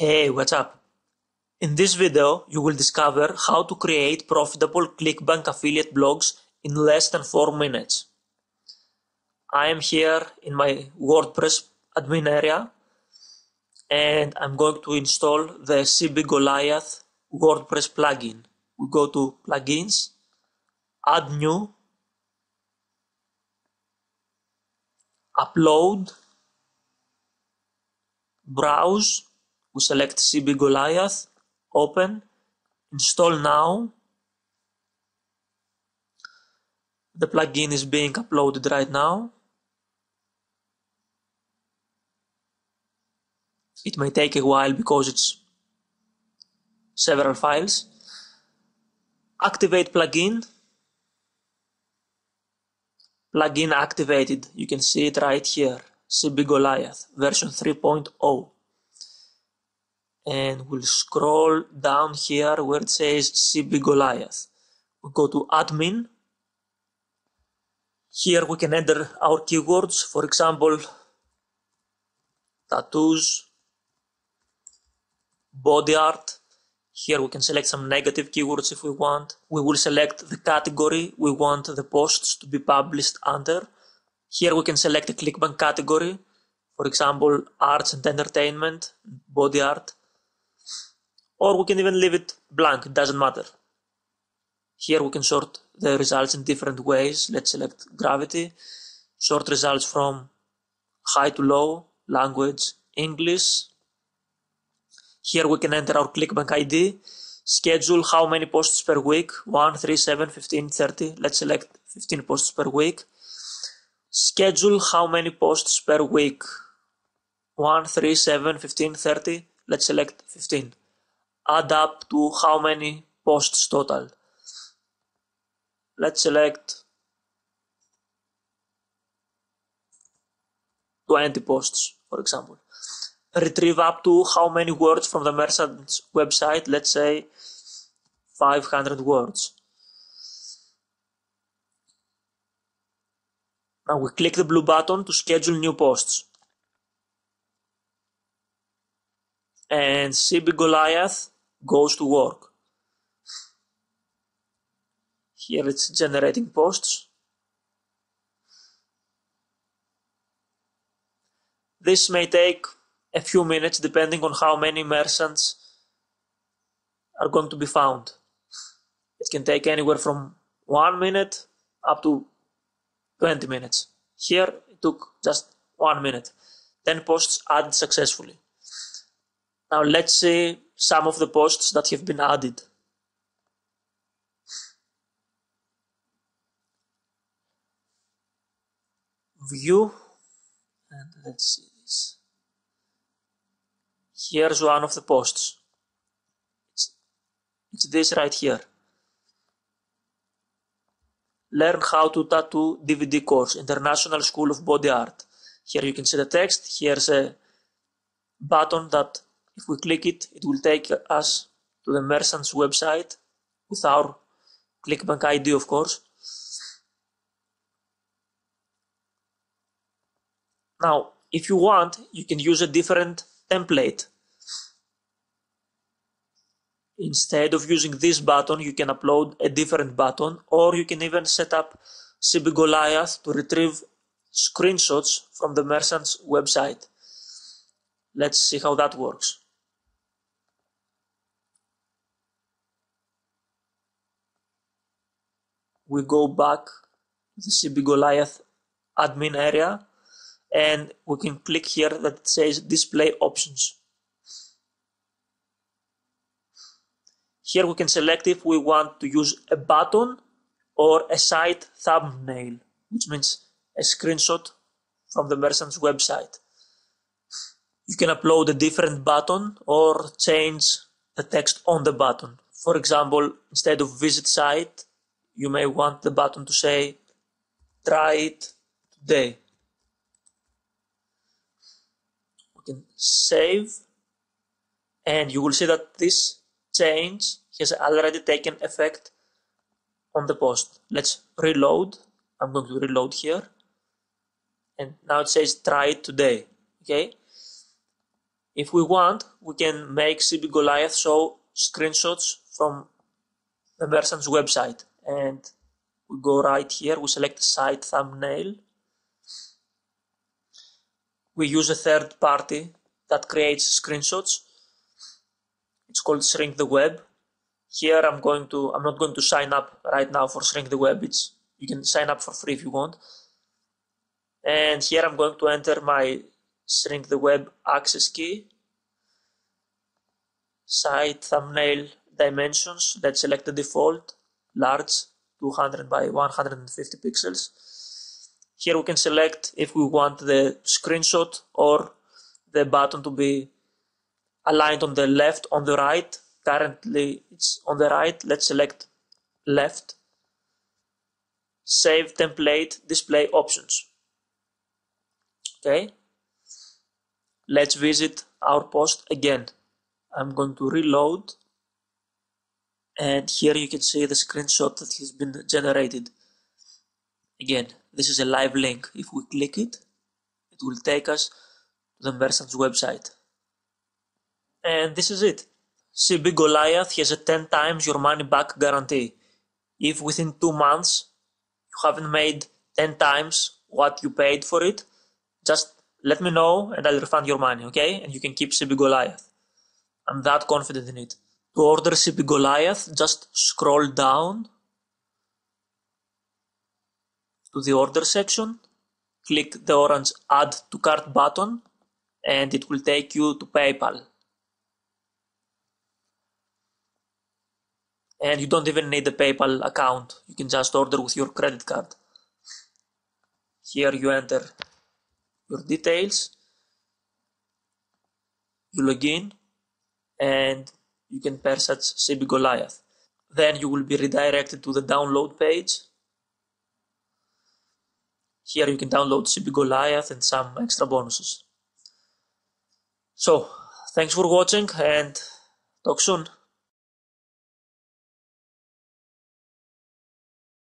Hey, what's up? In this video, you will discover how to create profitable ClickBank affiliate blogs in less than 4 minutes. I am here in my WordPress admin area and I'm going to install the CB Goliath WordPress plugin. We go to plugins, add new, upload, browse, we select CB Goliath, open, install now. The plugin is being uploaded right now. It may take a while because it's several files. Activate plugin. Plugin activated. You can see it right here. CB Goliath version 3.0 and we'll scroll down here where it says CB Goliath. We go to admin. Here we can enter our keywords, for example, tattoos, body art. Here we can select some negative keywords if we want. We will select the category we want the posts to be published under. Here we can select a ClickBank category, for example, arts and entertainment, body art or we can even leave it blank, it doesn't matter. Here we can sort the results in different ways. Let's select gravity, sort results from high to low, language, English. Here we can enter our ClickBank ID, schedule how many posts per week, 1, 3, 7, 15, 30. Let's select 15 posts per week. Schedule how many posts per week, 1, 3, 7, 15, 30. Let's select 15 add up to how many posts total. Let's select 20 posts, for example. Retrieve up to how many words from the merchant's website, let's say 500 words. Now we click the blue button to schedule new posts. And CB Goliath goes to work. Here it's generating posts. This may take a few minutes depending on how many merchants are going to be found. It can take anywhere from one minute up to 20 minutes. Here it took just one minute. 10 posts added successfully. Now let's see some of the posts that have been added. View and let's see this. Here's one of the posts. It's, it's this right here. Learn how to tattoo DVD course, International School of Body Art. Here you can see the text. Here's a button that if we click it, it will take us to the merchant's website with our ClickBank ID, of course. Now, if you want, you can use a different template. Instead of using this button, you can upload a different button, or you can even set up CB Goliath to retrieve screenshots from the merchant's website. Let's see how that works. We go back to the CB Goliath admin area and we can click here that says display options. Here we can select if we want to use a button or a site thumbnail, which means a screenshot from the merchant's website. You can upload a different button or change the text on the button. For example, instead of visit site, you may want the button to say try it today. We can save and you will see that this change has already taken effect on the post. Let's reload. I'm going to reload here and now it says try it today. Okay. If we want, we can make CB Goliath show screenshots from the merchant's website. And we go right here, we select site thumbnail. We use a third party that creates screenshots. It's called Shrink the Web. Here I'm going to, I'm not going to sign up right now for Shrink the Web. It's, you can sign up for free if you want. And here I'm going to enter my shrink the web access key. Site thumbnail dimensions, let's select the default, large, 200 by 150 pixels. Here we can select if we want the screenshot or the button to be aligned on the left, on the right. Currently it's on the right. Let's select left. Save template display options. Okay. Let's visit our post again. I'm going to reload and here you can see the screenshot that has been generated. Again, this is a live link. If we click it, it will take us to the merchant's website. And this is it. CB Goliath has a 10 times your money back guarantee. If within two months you haven't made 10 times what you paid for it, just let me know and I'll refund your money, okay? And you can keep CB Goliath. I'm that confident in it. To order CB Goliath, just scroll down to the order section, click the orange add to cart button, and it will take you to PayPal. And you don't even need a PayPal account. You can just order with your credit card. Here you enter your details you log in and you can search CB Goliath. Then you will be redirected to the download page. Here you can download CB Goliath and some extra bonuses. So thanks for watching and talk soon